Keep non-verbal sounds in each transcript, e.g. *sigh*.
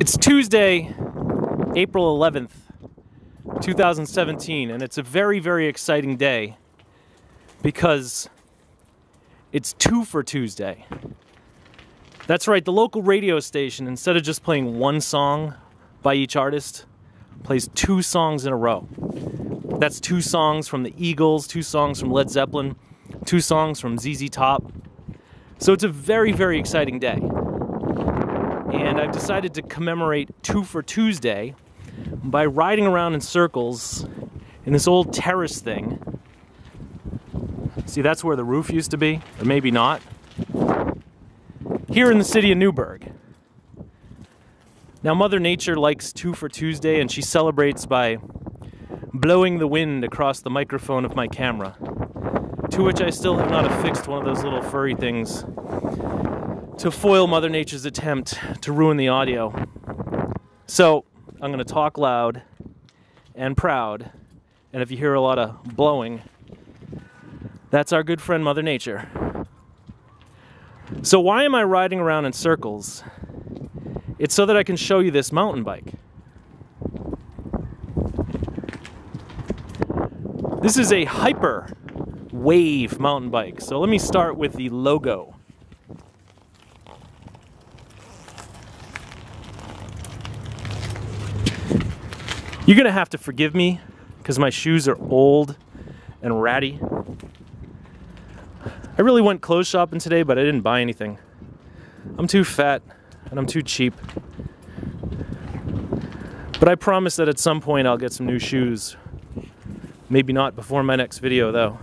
It's Tuesday, April 11th, 2017, and it's a very, very exciting day because it's two for Tuesday. That's right, the local radio station, instead of just playing one song by each artist, plays two songs in a row. That's two songs from the Eagles, two songs from Led Zeppelin, two songs from ZZ Top. So it's a very, very exciting day. And I've decided to commemorate Two for Tuesday by riding around in circles in this old terrace thing. See, that's where the roof used to be, or maybe not. Here in the city of Newburgh. Now, Mother Nature likes Two for Tuesday, and she celebrates by blowing the wind across the microphone of my camera, to which I still have not affixed one of those little furry things to foil Mother Nature's attempt to ruin the audio. So, I'm going to talk loud and proud, and if you hear a lot of blowing, that's our good friend Mother Nature. So, why am I riding around in circles? It's so that I can show you this mountain bike. This is a Hyper Wave mountain bike. So, let me start with the logo. You're gonna have to forgive me because my shoes are old and ratty. I really went clothes shopping today, but I didn't buy anything. I'm too fat and I'm too cheap. But I promise that at some point I'll get some new shoes. Maybe not before my next video though.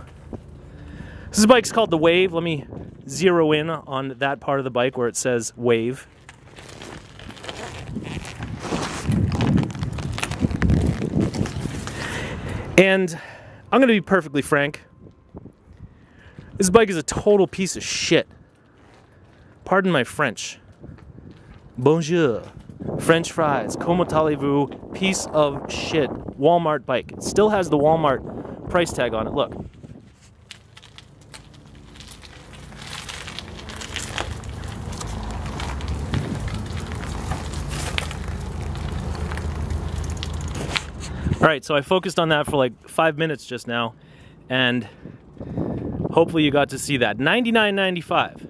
This bike's called the Wave. Let me zero in on that part of the bike where it says Wave. And I'm gonna be perfectly frank. This bike is a total piece of shit. Pardon my French. Bonjour. French fries. Comment allez-vous? Piece of shit. Walmart bike. It still has the Walmart price tag on it. Look. All right, so I focused on that for like five minutes just now, and hopefully you got to see that. $99.95.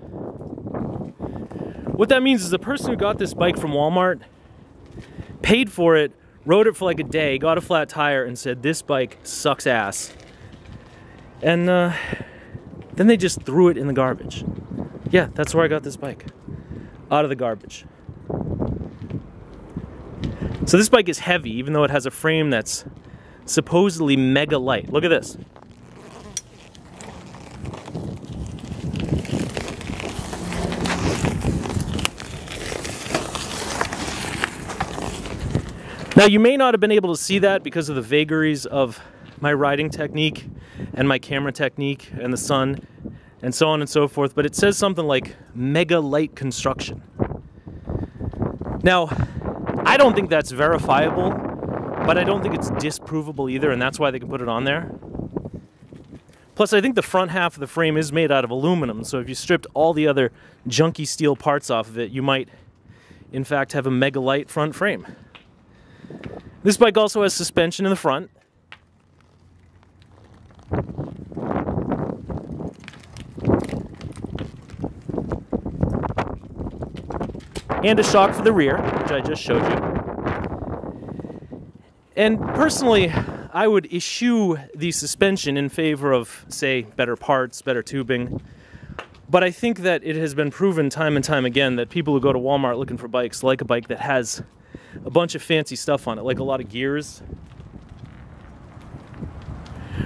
What that means is the person who got this bike from Walmart paid for it, rode it for like a day, got a flat tire, and said, This bike sucks ass. And uh, then they just threw it in the garbage. Yeah, that's where I got this bike. Out of the garbage. So this bike is heavy, even though it has a frame that's supposedly mega light. Look at this. Now you may not have been able to see that because of the vagaries of my riding technique and my camera technique and the sun and so on and so forth, but it says something like mega light construction. Now, I don't think that's verifiable, but I don't think it's disprovable either, and that's why they can put it on there. Plus, I think the front half of the frame is made out of aluminum, so if you stripped all the other junky steel parts off of it, you might, in fact, have a mega light front frame. This bike also has suspension in the front. and a shock for the rear, which I just showed you. And personally, I would issue the suspension in favor of, say, better parts, better tubing. But I think that it has been proven time and time again that people who go to Walmart looking for bikes like a bike that has a bunch of fancy stuff on it, like a lot of gears.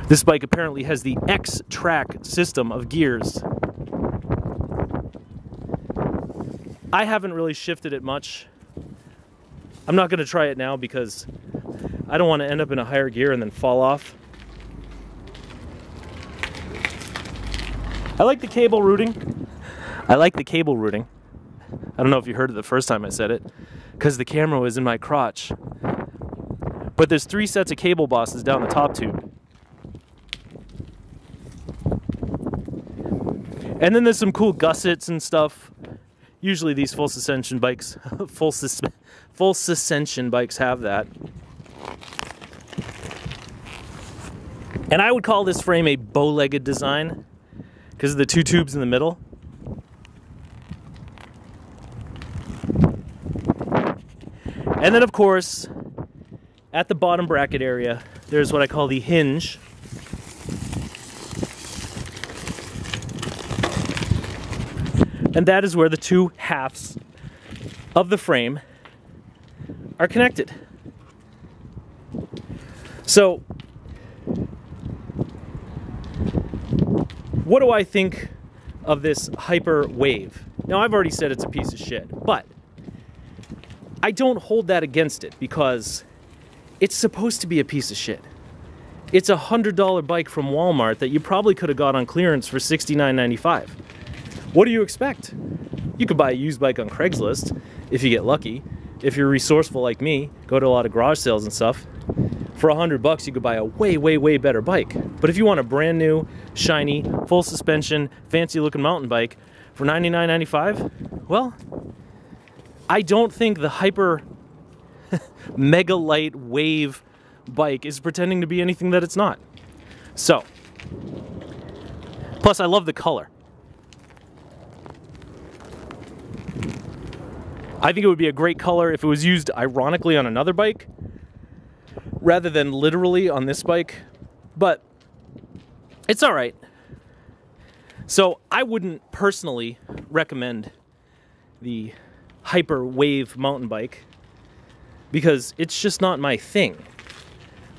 This bike apparently has the X-Track system of gears I haven't really shifted it much. I'm not going to try it now because I don't want to end up in a higher gear and then fall off. I like the cable routing. I like the cable routing. I don't know if you heard it the first time I said it because the camera was in my crotch. But there's three sets of cable bosses down the top tube. And then there's some cool gussets and stuff Usually these full suspension bikes, *laughs* full sus- full suspension bikes have that. And I would call this frame a bow-legged design because of the two tubes in the middle. And then of course, at the bottom bracket area, there's what I call the hinge. And that is where the two halves of the frame are connected. So, what do I think of this Hyper Wave? Now, I've already said it's a piece of shit, but I don't hold that against it because it's supposed to be a piece of shit. It's a hundred dollar bike from Walmart that you probably could have got on clearance for $69.95. What do you expect? You could buy a used bike on Craigslist if you get lucky. If you're resourceful like me, go to a lot of garage sales and stuff. For a hundred bucks, you could buy a way, way, way better bike. But if you want a brand new, shiny, full suspension, fancy looking mountain bike for $99.95, well, I don't think the hyper *laughs* mega light wave bike is pretending to be anything that it's not. So, plus I love the color. I think it would be a great color if it was used ironically on another bike rather than literally on this bike, but it's all right. So I wouldn't personally recommend the Hyper Wave mountain bike because it's just not my thing.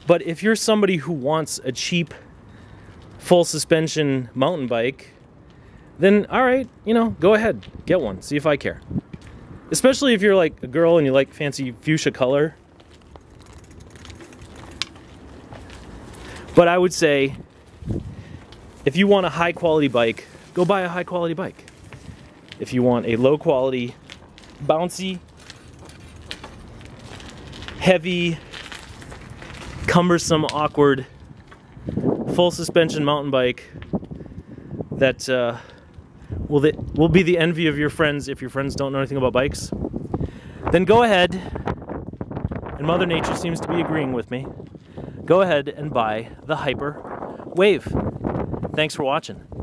But if you're somebody who wants a cheap full suspension mountain bike, then all right, you know, go ahead, get one, see if I care. Especially if you're like a girl and you like fancy fuchsia color. But I would say if you want a high quality bike, go buy a high quality bike. If you want a low quality, bouncy, heavy, cumbersome, awkward, full suspension mountain bike that uh, will, the, will be the envy of your friends if your friends don't know anything about bikes, then go ahead, and Mother Nature seems to be agreeing with me, go ahead and buy the Hyper Wave. Thanks for watching.